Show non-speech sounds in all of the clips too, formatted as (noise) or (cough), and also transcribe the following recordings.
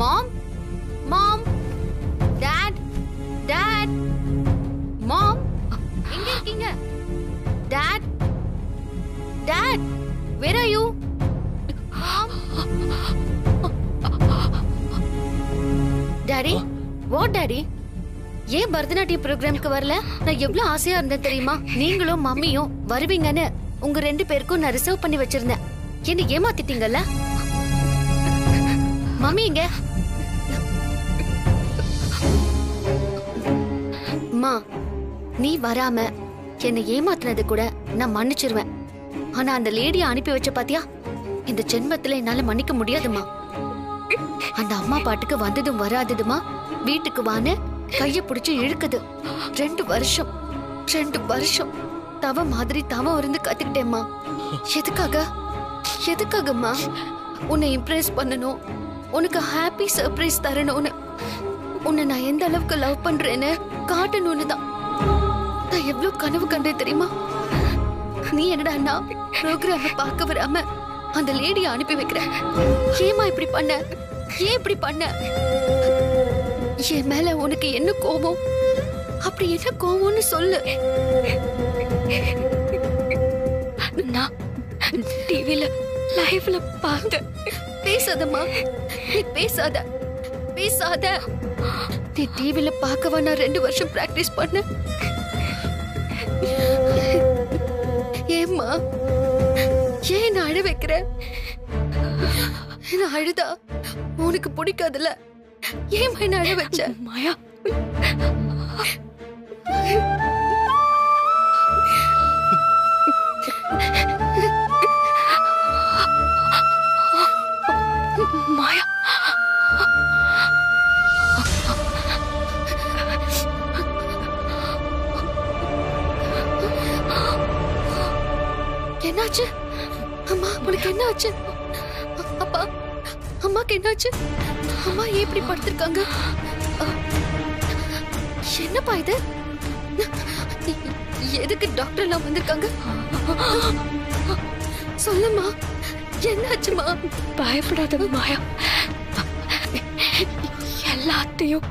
மாம் மாம் dot dot mom எங்க இருக்கீங்க? Dad dad where are you daddy what daddy ஏன் பரதநாட்டிய ப்ரோக்ராம்க்கு வரல? நான் எவ்வளவு ஆசையா இருந்தேன் தெரியுமா? நீங்களும் மம்மியும் வருவீங்கன்னு உங்க ரெண்டு பேருக்கும் நான் ரிசர்வ் பண்ணி வச்சிருந்தேன். என்ன ஏமாத்திட்டீங்கல்ல? மம்மி இங்க. அம்மா நீ வராம என்னை ஏமாத்தினது கூட நான் மன்னிச்சிருவேன். ஆனா அந்த லேடியை அனுப்பி வச்ச பாத்தியா? இந்த ஜென்மத்துல என்னால மன்னிக்க முடியாதுமா அந்த அம்மா பாட்டுக்கு வந்ததும் வராததுமா? வீட்டுக்கு வான்னு கைய பிடிச்சு இழுக்குது. ரெண்டு வருஷம் ரெண்டு வருஷம் தவ மாதிரி தவம் இருந்து கத்துக்கிட்டேம்மா. எதுக்காக? எதுக்காகம்மா? உன்னை இம்ப்ரெஸ் பண்ணணும். உனக்கு ஹாப்பி சர்ப்ரைஸ் தரணும்னு உன்னை நான் எந்த அளவுக்கு லவ் பண்றேன்னு காட்டணும்னு தான் நான் எவ்வளவு கனவு கண்டேன் தெரியுமா? நீ என்னடா ப்ரோக்ராம பார்க்க வராம அந்த லேடியை அனுப்பி வைக்கிற? ஏமா இப்படி பண்ண? ஏன் இப்படி பண்ண? என் மேல உனக்கு என்ன கோபம்? அப்படி என்ன கோபம்னு சொல்லு. நான் டிவில லைவ்ல பார்த்தேன். பேசாதம்மா. பேசாத. பேசாத. நீ டிவில பார்க்கவா நான் ரெண்டு வருஷம் பிராக்டிஸ் பண்ண ஏம்மா ஏன் நான் அழ வைக்கிற? நான் அழுதா? உனக்கு பிடிக்காதுல்ல? ஏம்மா என்ன அழ வச்ச? மாயா. என்னாச்சு? அம்மா உனக்கு என்ன ஆச்சு அப்பா அம்மாக்கு என்னாச்சு? அம்மா ஏன் இப்படி படுத்திருக்காங்க? என்னப்பா இது? எதுக்கு டாக்டர் எல்லாம் வந்திருக்காங்க? சொல்லுமா என்னாச்சுமா பயப்படாத மாயா. எல்லாத்தையும்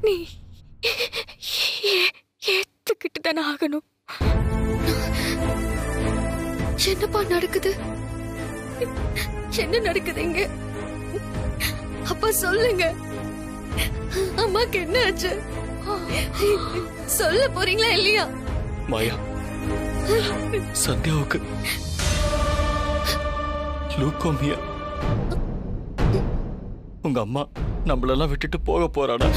நீ ஏ- ஏத்துக்கிட்டு தானே ஆகணும். என்னப்பா நடக்குது? என்ன நடக்குது இங்க? அப்பா சொல்லுங்க. அம்மாக்கு என்ன ஆச்சு? சொல்ல போறீங்களா இல்லையா? மாயா சந்தியாவுக்கு லூக்கோமியா உங்க அம்மா நம்மளெல்லாம் விட்டுட்டு போக போறாடா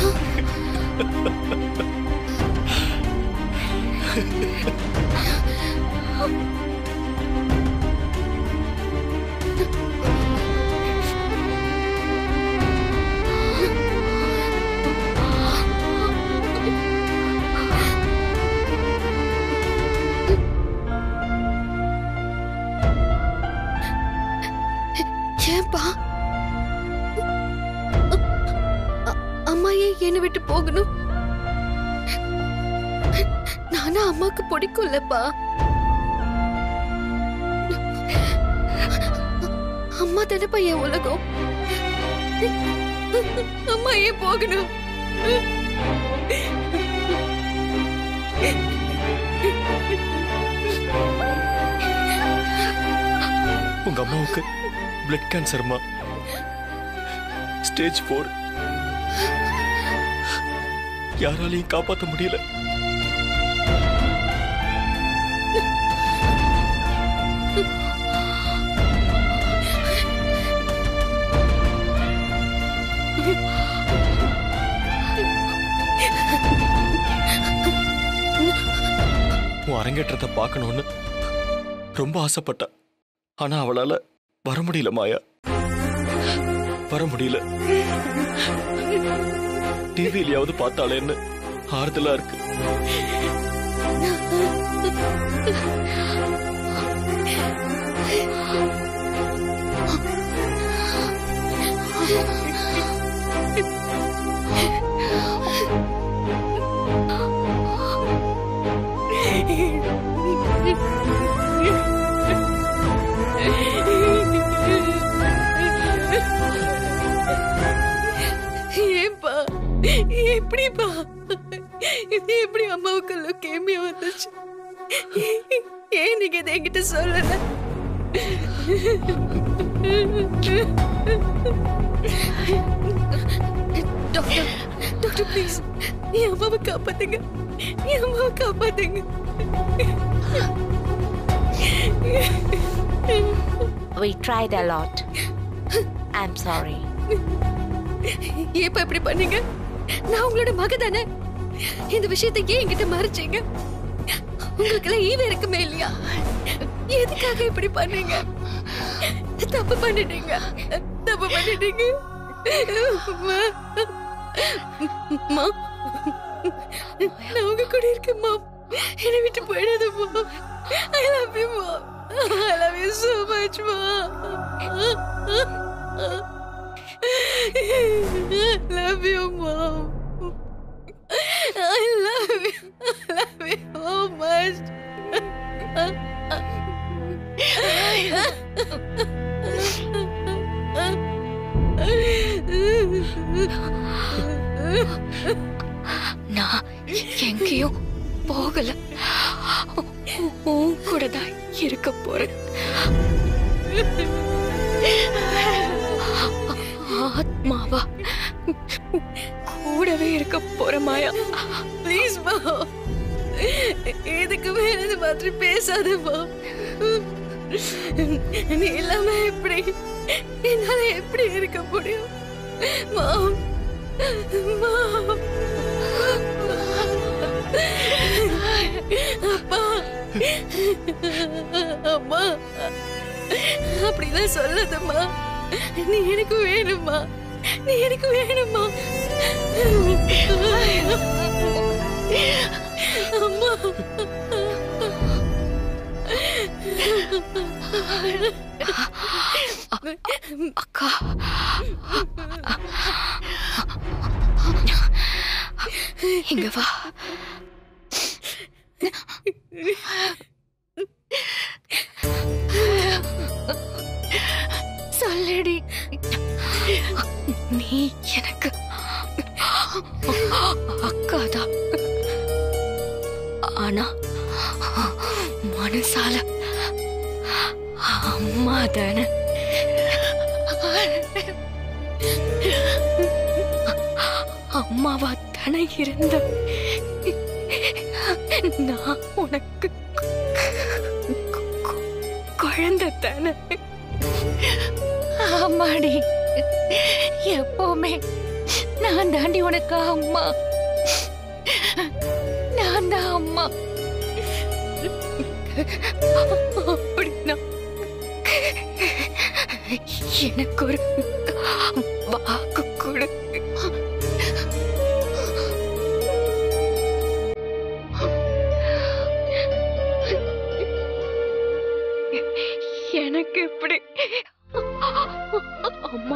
ஏன்பா? அம்மா ஏன் என்னை விட்டு போகணும். நானா அம்மாக்கு பிடிக்கும்லப்பா. அம்மா தானேப்பா என் உலகம். அம்மா ஏன் போகணும். உங்க அம்மாவுக்கு பிளட் கேன்சர்மா ஸ்டேஜ் போர் யாராலையும் காப்பாற்ற முடியல. உன் அரங்கேற்றத்தை பார்க்கணும்னு ரொம்ப ஆசைப்பட்டா ஆனா அவளால வர முடியல மாயா. வர முடியல. டிவியிலையாவது பார்த்தாளேன்னு ஆறுதலா இருக்கு. Yeah. ஏன்பா? எப்படிப்பா? இது எப்படி அம்மாவுக்கு லோகேமியா வந்துச்சு? ஏன் நீங்க இதை என்கிட்ட சொல்லல? டாக்டர் டாக்டர் ப்ளீஸ் என் அம்மாவை காப்பாத்துங்க. என் அம்மாவை காப்பாத்துங்க. We tried a lot. I'm sorry. ஏப்பா இப்படி பண்ணீங்க? நான் உங்களோட மக தானே? இந்த விஷயத்தை ஏன் என்கிட்ட மறைச்சீங்க? உங்களுக்கு எல்லாம் ஈவே இருக்குமே இல்லையா? எதுக்காக இப்படி பண்ணீங்க? தப்பு பண்ணிட்டீங்க. தப்பு பண்ணிட்டீங்க. அம்மா. அம்மா. நான் உங்க கூட இருக்கேன் என்னை விட்டு போயிடாதம்மா. ஐ லவ் யூ மா I love you so much மா I love you, Mom. I love you. I love you so much. நான் எங்கேயும் போகல உன் கூட தான் இருக்க போறேன். ஆத்மாவா? கூடவே இருக்க போற மாயா. ப்ளீஸ் மா. இதுக்கு மேல இது மாதிரி பேசாதம்மா நீ இல்லாம எப்படி என்னால எப்படி இருக்க முடியும்? மா. மா. அப்பா. அம்மா அப்படிலாம் சொல்லாதம்மா. நீ எனக்கு வேணுமா நீ எனக்கு வேணுமா அம்மா. அக்கா. இங்க வா. சொல்லடி. நீ எனக்கு அக்காதான் ஆனா மனசால அம்மா தானே அம்மாவா தானே இருந்த நான் உனக்கு குழந்தை தானே ஆமாடி. எப்பவுமே நான் தாண்டி உனக்கு அம்மா. நான் தான் அம்மா. அப்படின்னா எனக்கு ஒரு வாக்கு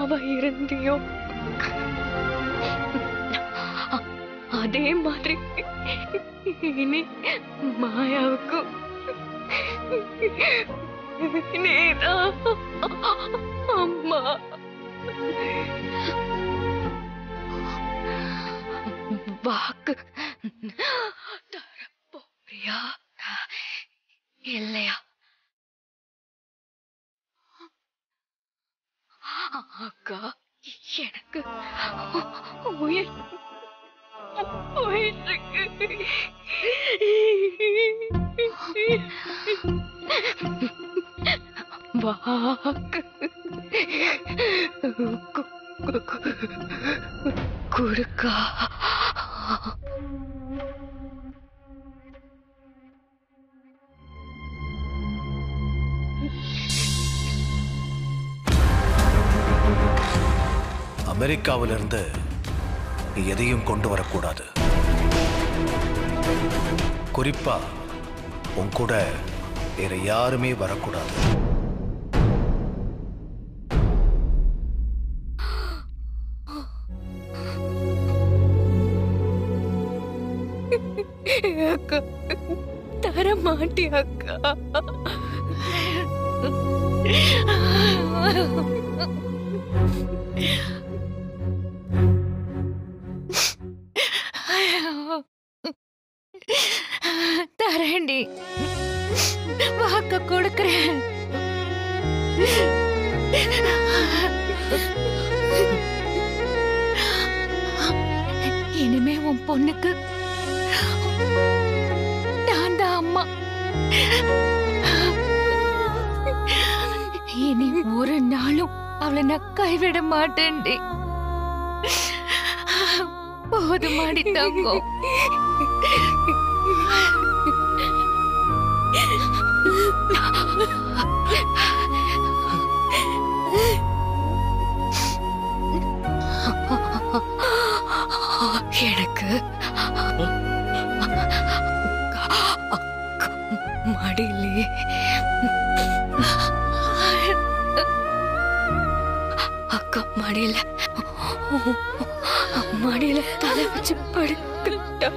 அம்மாவா இருந்தியோ? அதே மாதிரி இனி மாயாவுக்கும் நீதான் அம்மா. வாக்கு. தரப்போறியா? இல்லையா அக்கா எனக்கு உயிர் உயிர் இருக்கு வாக்கு கு- கு- அமெரிக்காவிலிருந்து எதையும் கொண்டு வரக்கூடாது குறிப்பா உன் கூட வேற யாருமே வரக்கூடாது அக்கா தர மாட்டி அக்கா Yeah. இனி ஒரு நாளும் அவளை நான் கைவிட மாட்டேன்டி. போதுமாடி தங்கம் எனக்கு (laughs) அக்கா மடியில மடியில தலை வச்சு படுத்துட்டா.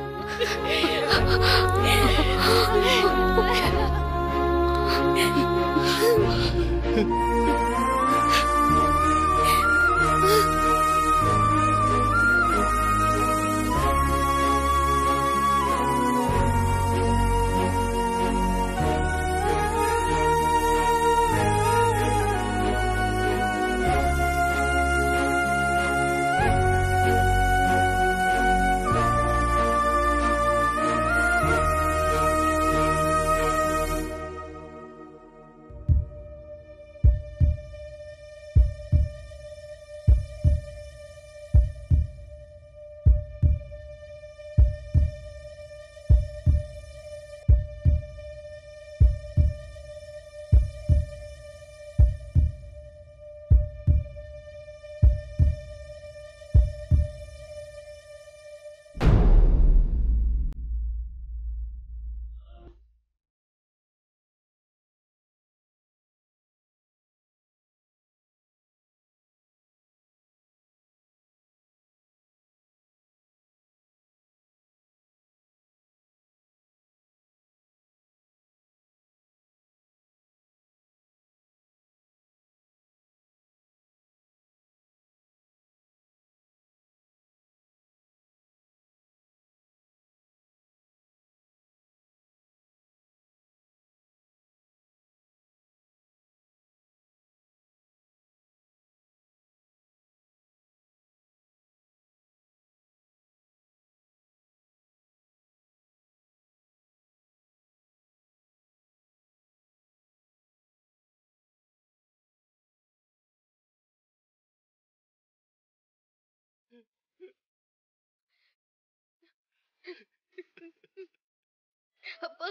அப்பா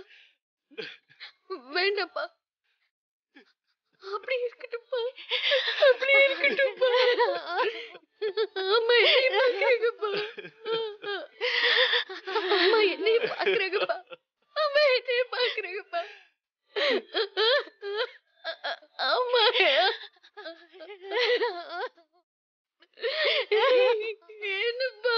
வேண்டாப்பா அப்படி இருக்கட்டும்ப்பா. அப்படி இருக்கட்டும்ப்பா. அம்மா என்னைய பாக்குறாங்கப்பா அம்மா என்னைய பாக்குறாங்கப்பா அம்மா என்னைய பாக்குறாங்கப்பா அம்மா. என்னப்பா?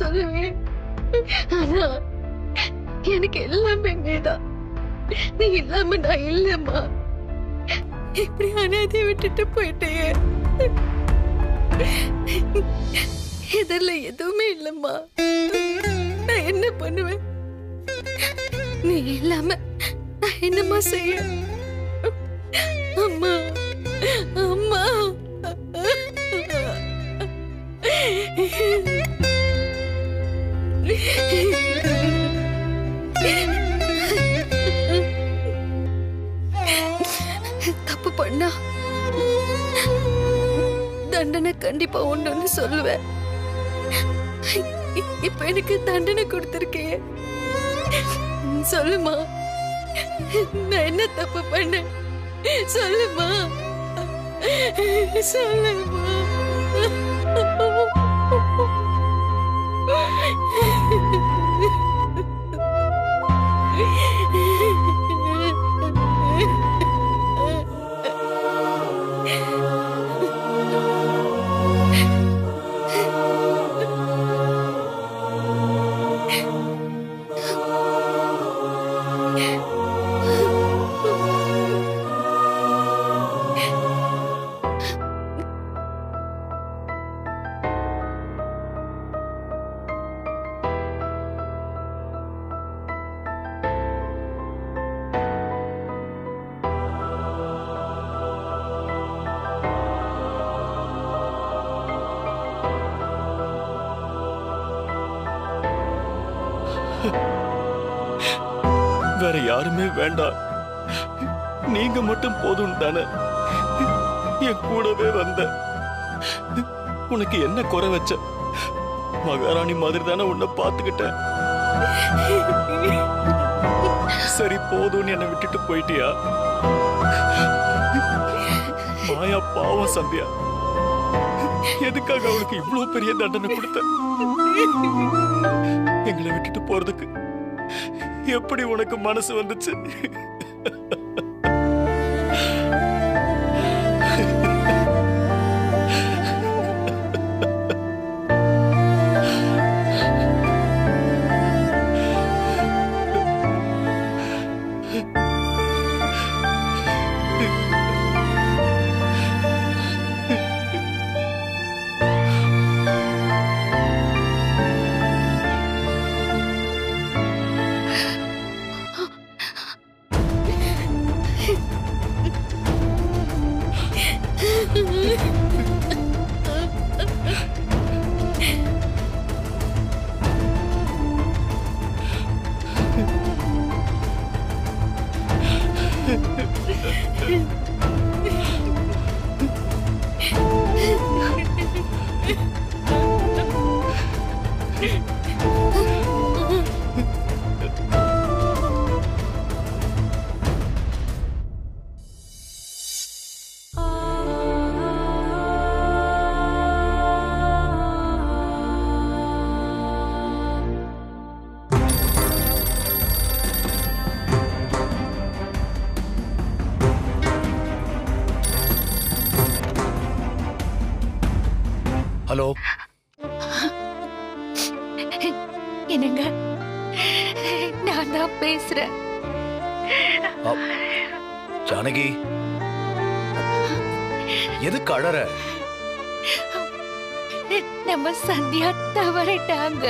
சொல்லுவேன். ஆனா எனக்கு எல்லாமே நீதான் நீ இல்லாம நான் இல்லம்மா. இப்படி அனாதைய விட்டுட்டு போயிட்டே இதெல்லாம் எதுவுமே இல்லம்மா. நான் என்ன பண்ணுவேன்? நீ இல்லாம நான் என்னம்மா செய்ய அம்மா அம்மா. தப்பு பண்ணா. தண்டனை கண்டிப்பா உண்டுன்னு சொல்லுவேன். இப்ப எனக்கு தண்டனை கொடுத்திருக்கே சொல்லுமா. நான் என்ன தப்பு பண்ண சொல்லுமா. சொல்லுமா. யாருமே வேண்டாம். நீங்க மட்டும் போதும் தானே? என் கூடவே வந்த. உனக்கு என்ன குறை வச்ச? மகாராணி மாதிரி தானே உன்னை பார்த்துக்கிட்டேன். சரி போதும்னு என்னை விட்டுட்டு போயிட்டியா? மாயா பாவம் சந்தியா. எதுக்காக அவளுக்கு இவ்வளவு பெரிய தண்டனை கொடுத்த? எங்களை விட்டுட்டு போறதுக்கு எப்படி உனக்கு மனசு வந்துச்சு? எதுக்கு அழற நம்ம சந்தியா தவறிட்டாங்க